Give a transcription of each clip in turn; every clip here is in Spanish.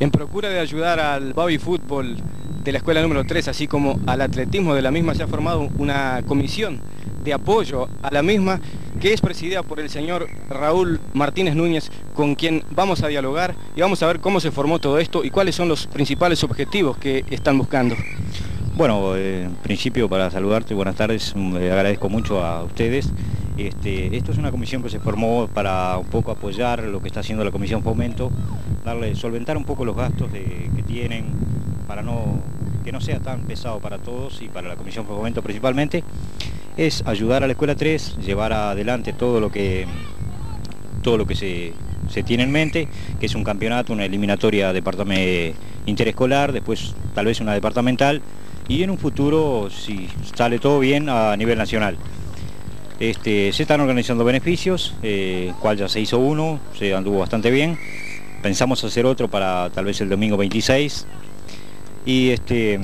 En procura de ayudar al baby fútbol de la escuela número 3, así como al atletismo de la misma, se ha formado una comisión de apoyo a la misma que es presidida por el señor Raúl Martínez Núñez, con quien vamos a dialogar y vamos a ver cómo se formó todo esto y cuáles son los principales objetivos que están buscando. Bueno, eh, en principio para saludarte, buenas tardes, mm, agradezco mucho a ustedes. Este, esto es una comisión que se formó para un poco apoyar lo que está haciendo la Comisión Fomento, darle, solventar un poco los gastos que tienen para no, que no sea tan pesado para todos y para la Comisión Fomento principalmente, es ayudar a la Escuela 3, llevar adelante todo lo que, todo lo que se, se tiene en mente, que es un campeonato, una eliminatoria interescolar, después tal vez una departamental, y en un futuro, si sale todo bien, a nivel nacional. Este, se están organizando beneficios, eh, cual ya se hizo uno, se anduvo bastante bien. Pensamos hacer otro para tal vez el domingo 26. Y este,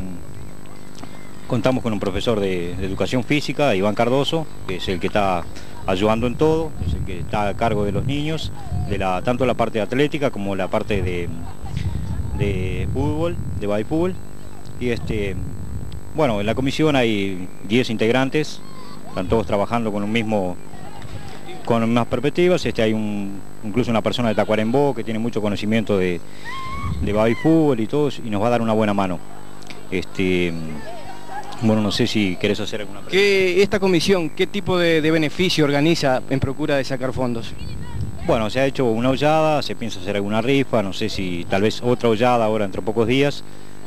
contamos con un profesor de, educación física, Iván Cardoso, que es el que está ayudando en todo, es el que está a cargo de los niños, de la, tanto la parte atlética como la parte de, fútbol, de fútbol. Y este, bueno, en la comisión hay 10 integrantes, están todos trabajando con un mismo con unas perspectivas, este, hay un, incluso una persona de Tacuarembó que tiene mucho conocimiento de, de baby fútbol y todo, y nos va a dar una buena mano. Este, bueno, no sé si querés hacer alguna pregunta. ¿Qué, ¿Esta comisión qué tipo de, de, beneficio organiza en procura de sacar fondos? Bueno, se ha hecho una hollada, se piensa hacer alguna rifa, no sé si tal vez otra hollada ahora entre pocos días,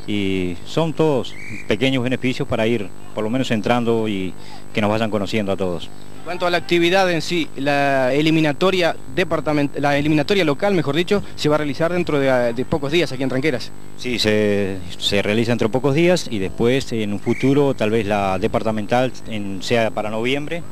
y son todos pequeños beneficios para ir por lo menos entrando y que nos vayan conociendo a todos. En cuanto a la actividad en sí, la eliminatoria departament la eliminatoria local, mejor dicho, se va a realizar dentro de, pocos días aquí en Tranqueras. Sí, se, realiza dentro de pocos días y después en un futuro tal vez la departamental sea para noviembre,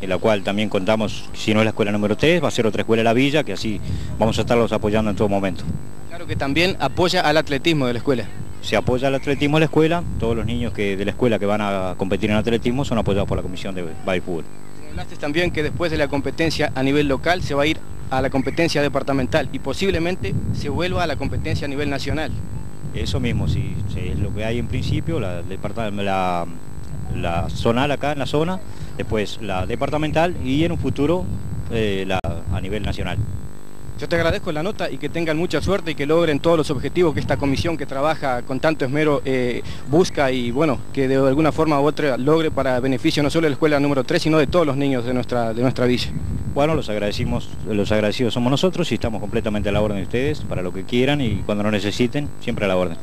en la cual también contamos, si no es la escuela número 3, va a ser otra escuela de la villa, que así vamos a estarlos apoyando en todo momento. Claro que también apoya al atletismo de la escuela se apoya el atletismo en la escuela, todos los niños que de la escuela que van a competir en atletismo son apoyados por la comisión de body fútbol. Hablaste también que después de la competencia a nivel local se va a ir a la competencia departamental y posiblemente se vuelva a la competencia a nivel nacional. Eso mismo, sí, es lo que hay en principio, la, la, la zonal acá en la zona, después la departamental y en un futuro eh, la, a nivel nacional. Yo te agradezco la nota y que tengan mucha suerte y que logren todos los objetivos que esta comisión que trabaja con tanto esmero eh, busca y bueno, que de alguna forma u otra logre para beneficio no solo de la escuela número 3, sino de todos los niños de nuestra, de nuestra villa. Bueno, los agradecimos, los agradecidos somos nosotros y estamos completamente a la orden de ustedes para lo que quieran y cuando lo necesiten, siempre a la orden.